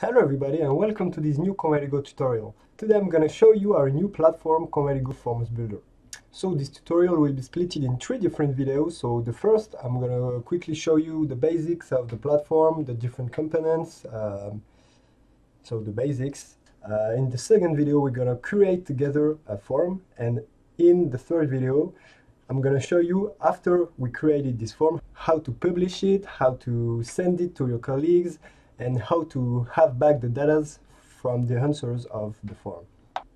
Hello everybody and welcome to this new Convertigo tutorial. Today I'm going to show you our new platform Convertigo Forms Builder. So this tutorial will be split in three different videos. So the first I'm going to quickly show you the basics of the platform, the different components, um, so the basics. Uh, in the second video we're going to create together a form and in the third video I'm going to show you after we created this form how to publish it, how to send it to your colleagues and how to have back the data from the answers of the form.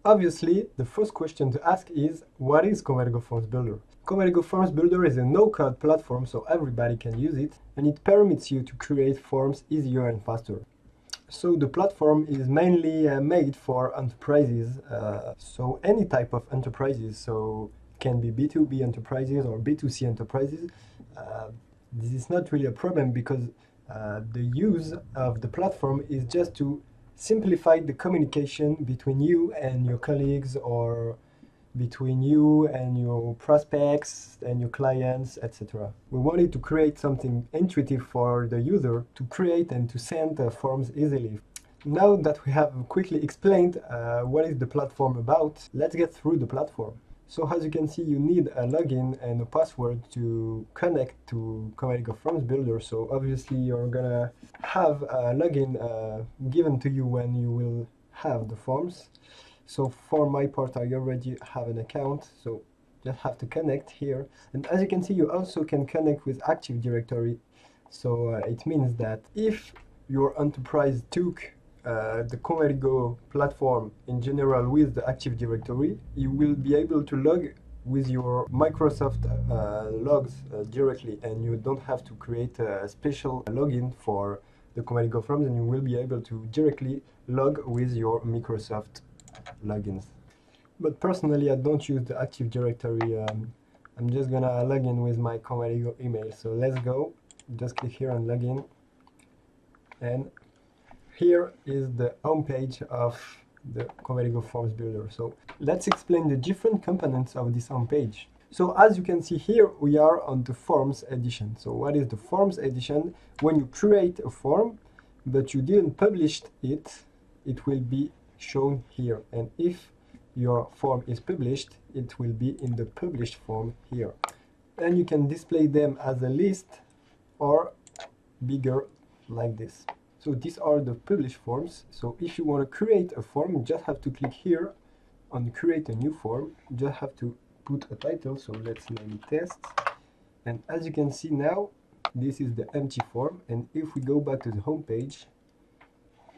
Obviously, the first question to ask is, what is Convertigo Forms Builder? Convertigo Forms Builder is a no-code platform so everybody can use it and it permits you to create forms easier and faster. So the platform is mainly uh, made for enterprises, uh, so any type of enterprises, so can be B2B enterprises or B2C enterprises. Uh, this is not really a problem because uh, the use of the platform is just to simplify the communication between you and your colleagues or between you and your prospects and your clients, etc. We wanted to create something intuitive for the user to create and to send uh, forms easily. Now that we have quickly explained uh, what is the platform about, let's get through the platform. So as you can see, you need a login and a password to connect to Convertigo Forms Builder. So obviously you're gonna have a login uh, given to you when you will have the forms. So for my part, I already have an account. So just have to connect here. And as you can see, you also can connect with Active Directory. So uh, it means that if your enterprise took uh, the Convertigo platform in general with the Active Directory, you will be able to log with your Microsoft uh, logs uh, directly and you don't have to create a special login for the Convertigo Forms and you will be able to directly log with your Microsoft logins. But personally, I don't use the Active Directory. Um, I'm just gonna log in with my Convertigo email. So let's go. Just click here on login and here is the home page of the Convertigo Forms Builder. So let's explain the different components of this home page. So as you can see here, we are on the Forms edition. So what is the Forms edition? When you create a form, but you didn't publish it, it will be shown here. And if your form is published, it will be in the published form here. And you can display them as a list or bigger like this. So these are the published forms. So if you want to create a form, you just have to click here on create a new form. You just have to put a title. So let's name it test. And as you can see now, this is the empty form. And if we go back to the home page,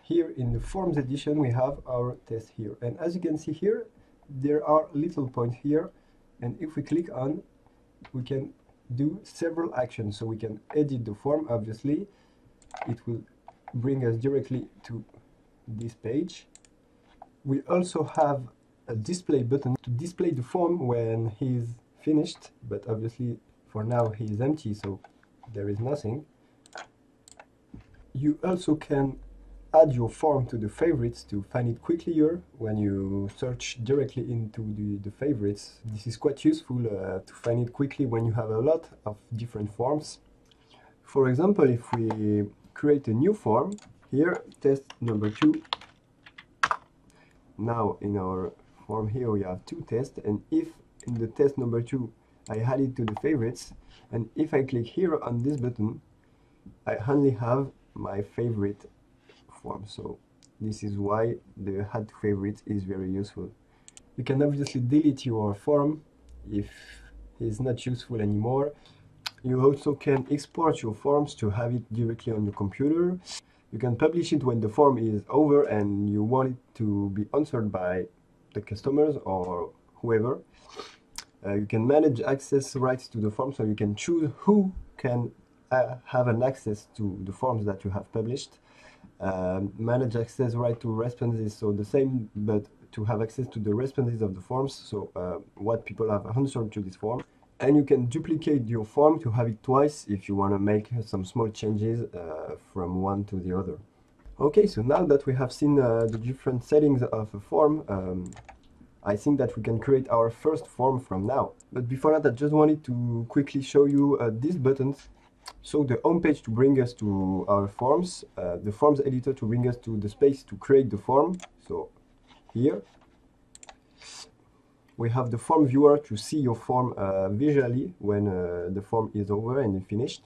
here in the forms edition, we have our test here. And as you can see here, there are little points here. And if we click on, we can do several actions. So we can edit the form, obviously. It will bring us directly to this page. We also have a display button to display the form when he's finished, but obviously for now he is empty, so there is nothing. You also can add your form to the favorites to find it quickly here when you search directly into the, the favorites. This is quite useful uh, to find it quickly when you have a lot of different forms. For example, if we create a new form. Here test number two. Now in our form here we have two tests and if in the test number two I add it to the favorites and if I click here on this button I only have my favorite form. So this is why the add to favorites is very useful. You can obviously delete your form if it's not useful anymore you also can export your forms to have it directly on your computer. You can publish it when the form is over and you want it to be answered by the customers or whoever. Uh, you can manage access rights to the form so you can choose who can uh, have an access to the forms that you have published. Um, manage access right to responses, so the same, but to have access to the responses of the forms, so uh, what people have answered to this form and you can duplicate your form to have it twice if you want to make some small changes uh, from one to the other. Okay, so now that we have seen uh, the different settings of a form, um, I think that we can create our first form from now. But before that, I just wanted to quickly show you uh, these buttons. So the home page to bring us to our forms, uh, the forms editor to bring us to the space to create the form. So here we have the form viewer to see your form uh, visually when uh, the form is over and finished.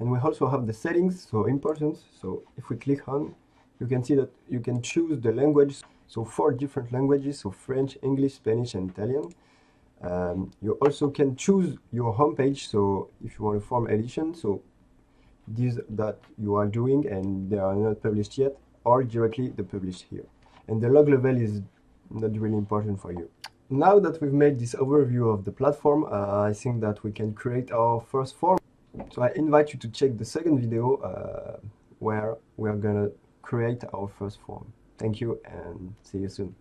And we also have the settings, so important. So if we click on, you can see that you can choose the language. So four different languages, so French, English, Spanish, and Italian. Um, you also can choose your homepage. So if you want a form edition, so these that you are doing and they are not published yet, or directly the published here. And the log level is not really important for you. Now that we've made this overview of the platform, uh, I think that we can create our first form. So I invite you to check the second video uh, where we are gonna create our first form. Thank you and see you soon.